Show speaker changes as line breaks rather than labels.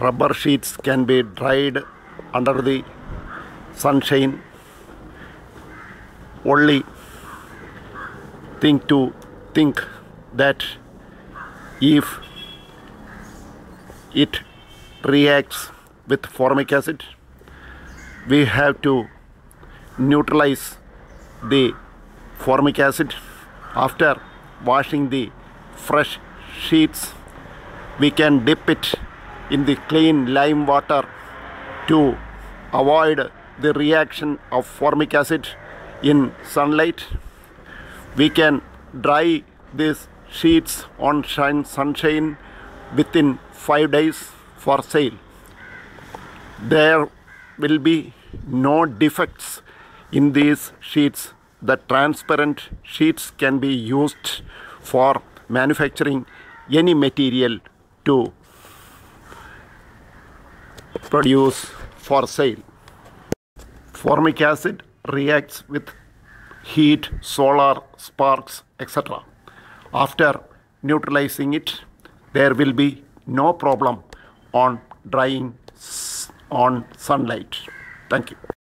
rubber sheets can be dried under the sunshine. Only think to think that if it reacts with formic acid we have to neutralize the formic acid. After washing the fresh sheets we can dip it in the clean lime water to avoid the reaction of formic acid in sunlight. We can dry these sheets on shine sunshine within 5 days for sale. There will be no defects in these sheets. The transparent sheets can be used for manufacturing any material to produce for sale. Formic acid reacts with heat solar sparks etc after neutralizing it there will be no problem on drying on sunlight. Thank you